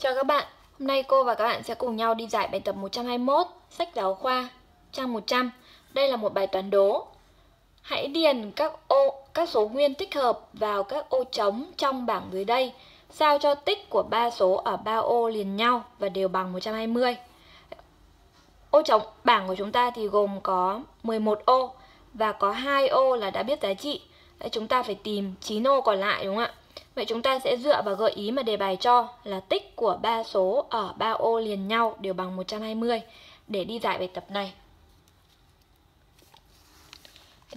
Chào các bạn, hôm nay cô và các bạn sẽ cùng nhau đi giải bài tập 121 sách giáo khoa trang 100. Đây là một bài toán đố. Hãy điền các ô các số nguyên tích hợp vào các ô trống trong bảng dưới đây sao cho tích của ba số ở ba ô liền nhau và đều bằng 120. Ô trống bảng của chúng ta thì gồm có 11 ô và có hai ô là đã biết giá trị. Đấy, chúng ta phải tìm 9 ô còn lại đúng không ạ? Vậy chúng ta sẽ dựa vào gợi ý mà đề bài cho là tích của ba số ở ba ô liền nhau đều bằng 120 để đi giải bài tập này.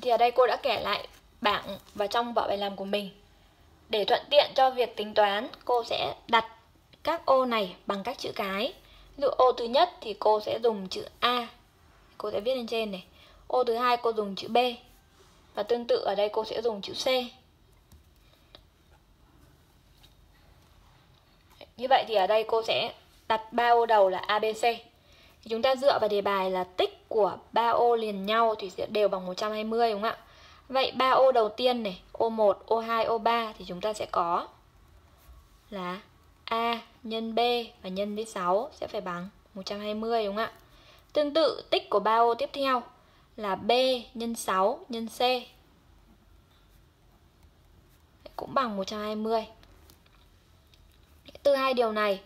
Thì ở đây cô đã kể lại bảng và trong vở bài làm của mình. Để thuận tiện cho việc tính toán, cô sẽ đặt các ô này bằng các chữ cái. Ví dụ ô thứ nhất thì cô sẽ dùng chữ A. Cô sẽ viết lên trên này. Ô thứ hai cô dùng chữ B. Và tương tự ở đây cô sẽ dùng chữ C. Như vậy thì ở đây cô sẽ đặt ba ô đầu là ABC. Thì chúng ta dựa vào đề bài là tích của ba ô liền nhau thì sẽ đều bằng 120 đúng không ạ? Vậy ba ô đầu tiên này, ô1, ô2, ô3 thì chúng ta sẽ có là A nhân B và nhân với 6 sẽ phải bằng 120 đúng không ạ? Tương tự tích của ba ô tiếp theo là B nhân 6 nhân C cũng bằng 120. Từ hai điều này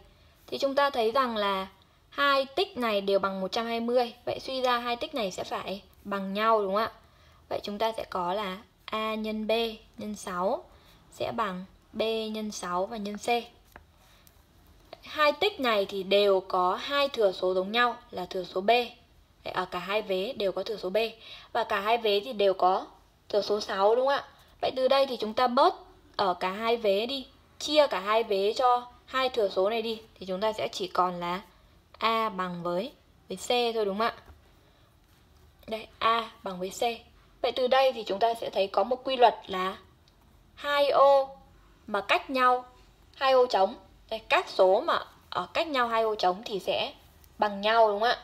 thì chúng ta thấy rằng là hai tích này đều bằng 120. Vậy suy ra hai tích này sẽ phải bằng nhau đúng không ạ? Vậy chúng ta sẽ có là A nhân B nhân 6 sẽ bằng B nhân 6 và nhân C. Hai tích này thì đều có hai thừa số giống nhau là thừa số B. ở cả hai vế đều có thừa số B và cả hai vế thì đều có thừa số 6 đúng không ạ? Vậy từ đây thì chúng ta bớt ở cả hai vế đi, chia cả hai vế cho hai thừa số này đi thì chúng ta sẽ chỉ còn là A bằng với với C thôi đúng không ạ? Đây, A bằng với C. Vậy từ đây thì chúng ta sẽ thấy có một quy luật là hai ô mà cách nhau hai ô trống. Đây, các số mà ở cách nhau hai ô trống thì sẽ bằng nhau đúng không ạ?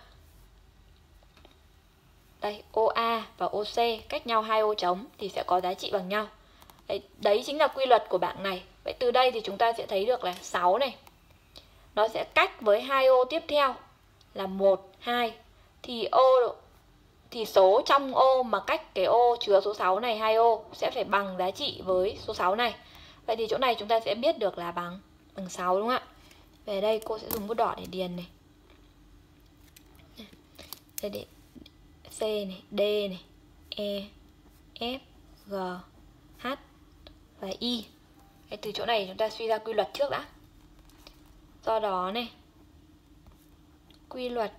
Đây, OA và OC cách nhau hai ô trống thì sẽ có giá trị bằng nhau. Đấy, đấy chính là quy luật của bảng này. Vậy từ đây thì chúng ta sẽ thấy được là 6 này. Nó sẽ cách với hai ô tiếp theo là 1, 2. Thì ô thì số trong ô mà cách cái ô chứa số 6 này hai ô sẽ phải bằng giá trị với số 6 này. Vậy thì chỗ này chúng ta sẽ biết được là bằng bằng 6 đúng không ạ? Về đây cô sẽ dùng bút đỏ để điền này. Đây để C này, D này, E, F, G, H và Y. Đấy, từ chỗ này chúng ta suy ra quy luật trước đã. Do đó này, quy luật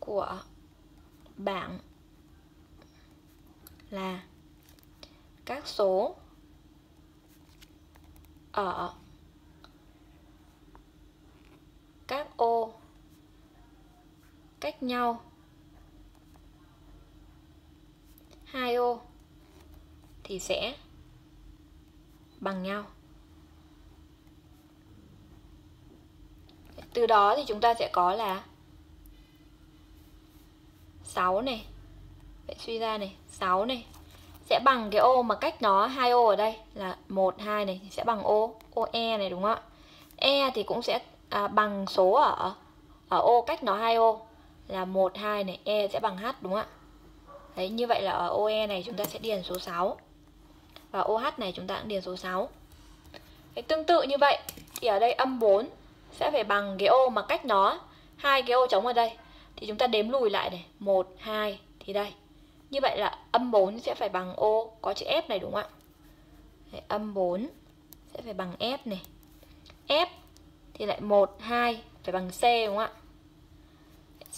của bảng là các số ở các ô cách nhau hai ô thì sẽ bằng nhau. Từ đó thì chúng ta sẽ có là 6 này. Vậy suy ra này 6 này. Sẽ bằng cái ô mà cách nó hai ô ở đây Là 1, 2 này thì sẽ bằng ô Ô E này đúng không ạ? E thì cũng sẽ à, bằng số ở Ở ô cách nó hai ô Là 1, 2 này. E sẽ bằng H đúng không ạ? Đấy như vậy là ở ô E này chúng ta sẽ điền số 6 và OH này chúng ta cũng điền số 6 Thế Tương tự như vậy Thì ở đây âm 4 sẽ phải bằng cái ô mà cách nó hai cái ô trống ở đây. Thì chúng ta đếm lùi lại này 1, 2 thì đây. Như vậy là âm 4 sẽ phải bằng ô có chữ F này đúng không ạ? Đấy, âm 4 sẽ phải bằng F này. F thì lại 1, 2 phải bằng C đúng không ạ?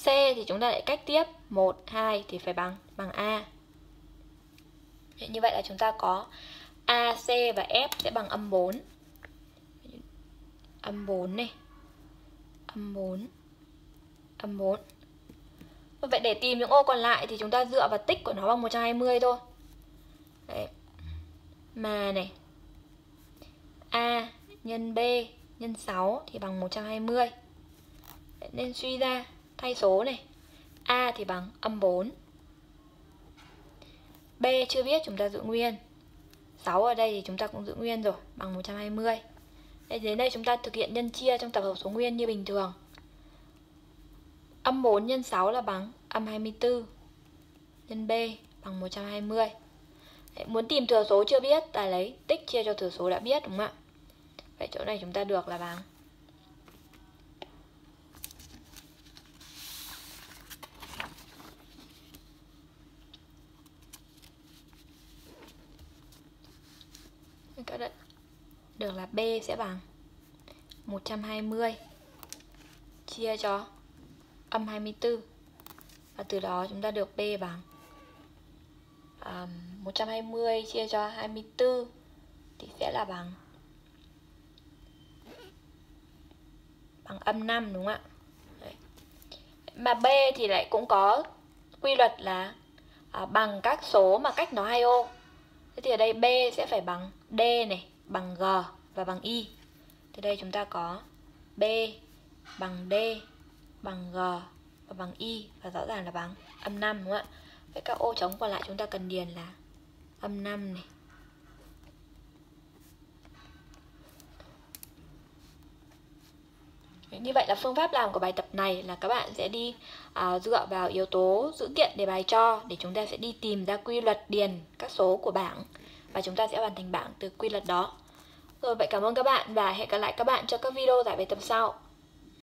C thì chúng ta lại cách tiếp 1, 2 thì phải bằng bằng A. Như vậy là chúng ta có A, C và F sẽ bằng âm 4 Âm 4 này Âm 4 Âm 4 Vậy để tìm những ô còn lại thì chúng ta dựa vào tích của nó bằng 120 thôi. Đấy. Mà này. A nhân B nhân 6 thì bằng 120. Đấy, nên suy ra thay số này. A thì bằng âm 4. B chưa biết chúng ta giữ nguyên. 6 ở đây thì chúng ta cũng giữ nguyên rồi bằng 120 Đây, đến đây chúng ta thực hiện nhân chia trong tập hợp số nguyên như bình thường. Âm 4 nhân 6 là bằng âm 24 Nhân B bằng 120 Đấy, Muốn tìm thừa số chưa biết ta lấy tích chia cho thừa số đã biết đúng không ạ? Vậy chỗ này chúng ta được là bằng các định được là B sẽ bằng 120 chia cho âm 24 và từ đó chúng ta được B bằng à, 120 chia cho 24 thì sẽ là bằng bằng âm 5 đúng không ạ? Đấy. mà B thì lại cũng có quy luật là à, bằng các số mà cách nó hai ô. Thế thì ở đây B sẽ phải bằng D này bằng G và bằng Y thì đây chúng ta có B bằng D bằng G và bằng Y và rõ ràng là bằng âm 5 đúng không ạ? Vậy các ô trống còn lại chúng ta cần điền là âm 5 này. Như vậy là phương pháp làm của bài tập này là các bạn sẽ đi à, dựa vào yếu tố dữ kiện để bài cho để chúng ta sẽ đi tìm ra quy luật điền các số của bảng và chúng ta sẽ hoàn thành bảng từ quy luật đó. Rồi, vậy cảm ơn các bạn và hẹn gặp lại các bạn cho các video giải bài tập sau.